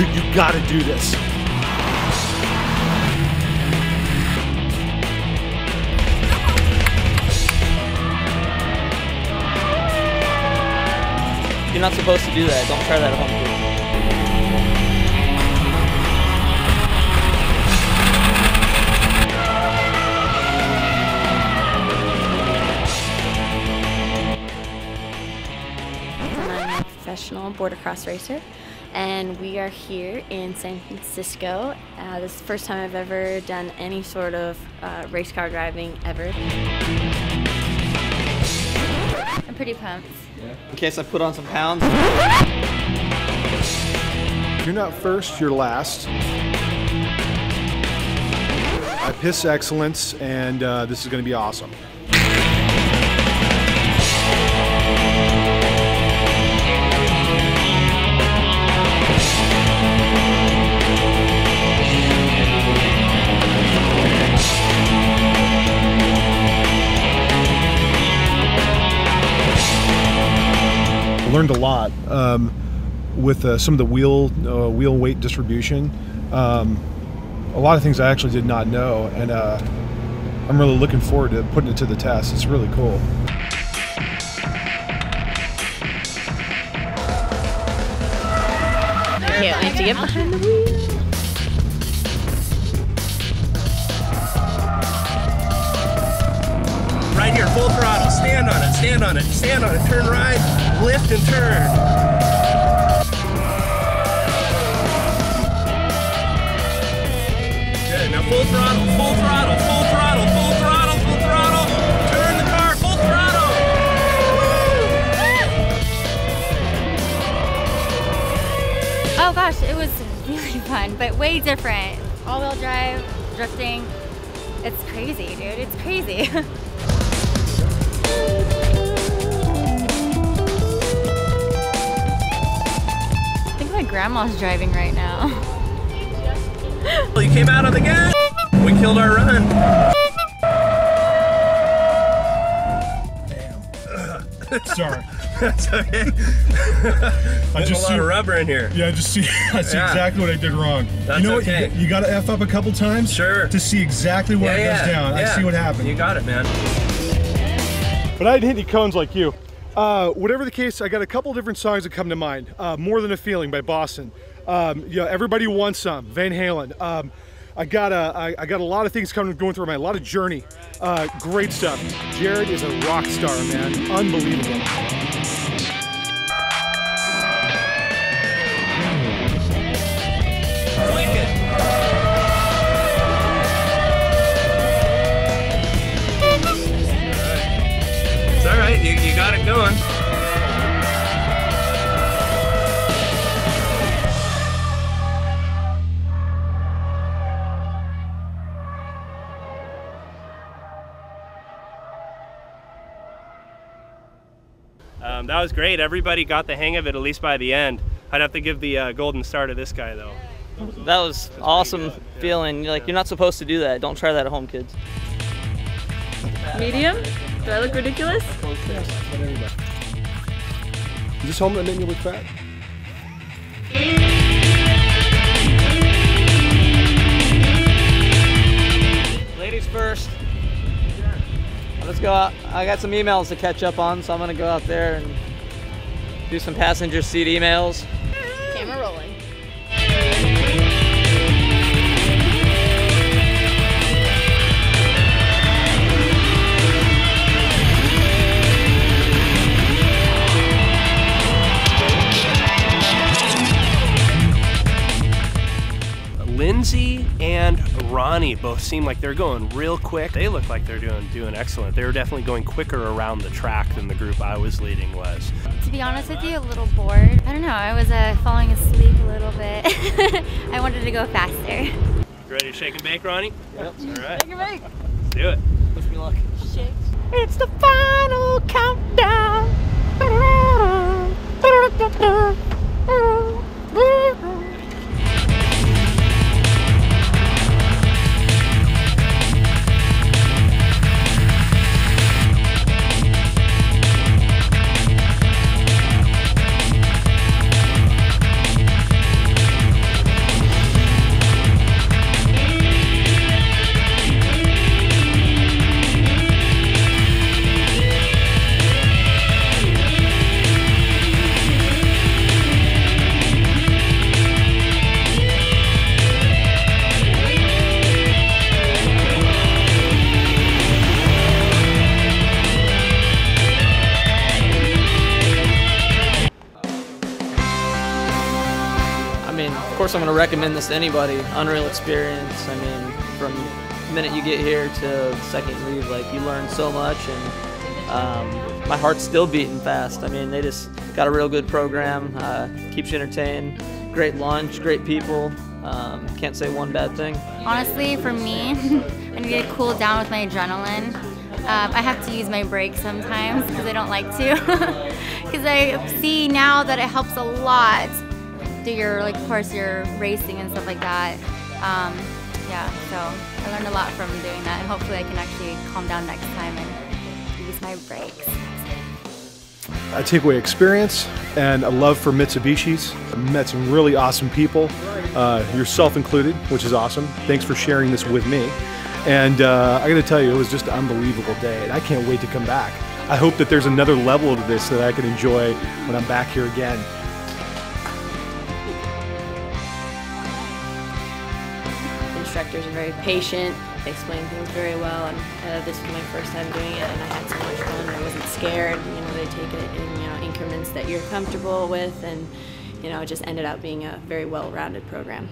You, you gotta do this. You're not supposed to do that. Don't try that at home. I'm a professional boardercross racer, and we are here in San Francisco. Uh, this is the first time I've ever done any sort of uh, race car driving ever. I'm pretty pumped. In case I put on some pounds. You're not first, you're last. I piss excellence, and uh, this is going to be awesome. Learned a lot um, with uh, some of the wheel uh, wheel weight distribution. Um, a lot of things I actually did not know, and uh, I'm really looking forward to putting it to the test. It's really cool. Can't wait to get behind the wheel. Throttle. Stand on it, stand on it, stand on it. Turn right, lift and turn. Now full throttle, full throttle, full throttle, full throttle, full throttle. Turn the car, full throttle. Oh gosh, it was really fun, but way different. All-wheel drive, drifting. It's crazy, dude. It's crazy. grandma's driving right now. You came out of the gas. We killed our run. Damn. Sorry. That's okay. I There's just a lot see, of rubber in here. yeah, I just see, I see Yeah. exactly what I did wrong. That's you know okay. what? You, got to f up a couple times, Sure. to see exactly where it goes down. I yeah. see what happened. You got it, man. But I didn't hit any cones like you. Uh, whatever the case, I got a couple different songs that come to mind. Uh, More Than a Feeling by Boston. Um, yeah, Everybody Wants Some, Van Halen. Um, I got a, I, I got a lot of things coming going through my mind, a lot of journey. Uh, great stuff. Jared is a rock star, man. Unbelievable. You, you got it going. Um, that was great. Everybody got the hang of it, at least by the end. I'd have to give the uh, golden star to this guy, though. That was awesome feeling. You're like you're not supposed to do that. Don't try that at home, kids. Medium? Do I look ridiculous? Is this home helmet making you look fat? Ladies first. Let's go. Out. I got some emails to catch up on, so I'm gonna go out there and do some passenger seat emails. Camera rolling. Lindsey and Ronnie both seem like they're going real quick. They look like they're doing doing excellent. They were definitely going quicker around the track than the group I was leading was. to be honest with you, a little bored. I don't know. I was uh, falling asleep a little bit. I wanted to go faster. You ready to shake and bake, Ronnie? Yep. All right. Shake and bake. Let's do it. Wish me luck. It's the final countdown. Course, I'm going to recommend this to anybody. Unreal experience. I mean, from the minute you get here to the second you leave, like you learn so much, and um, my heart's still beating fast. I mean, they just got a real good program, uh, keeps you entertained, great lunch, great people. Um, can't say one bad thing. Honestly, for me, I need to cool down with my adrenaline. Um, I have to use my brakes sometimes because I don't like to. Because I see now that it helps a lot through your, like, course, your racing and stuff like that. Um, yeah, so I learned a lot from doing that, and hopefully I can actually calm down next time and use my brakes. I take away experience and a love for Mitsubishis. I met some really awesome people, uh, yourself included, which is awesome. Thanks for sharing this with me. And uh, I got to tell you, it was just an unbelievable day, and I can't wait to come back. I hope that there's another level of this that I can enjoy when I'm back here again. Instructors are very patient. They explain things very well, and uh, this was my first time doing it, and I had so much fun. I wasn't scared. You know, they take it in you know increments that you're comfortable with, and you know, it just ended up being a very well-rounded program.